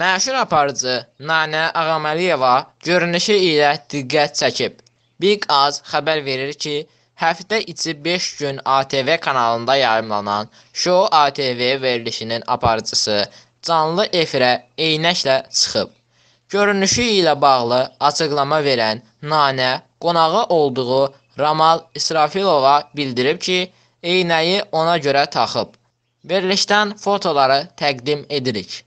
Məşhur aparıcı Nanə Ağamaliyeva görünüşü ilə diqqət çəkib. Big Az xəbər verir ki, həftə içi 5 gün ATV kanalında yayımlanan Show ATV verilişinin aparıcısı canlı efirə eynəklə çıxıb. Görünüşü ilə bağlı açıqlama verən Nanə qonağı olduğu Ramal İsrafilova bildirib ki, eynəyi ona görə taxıb. Verilişdən fotoları təqdim edirik.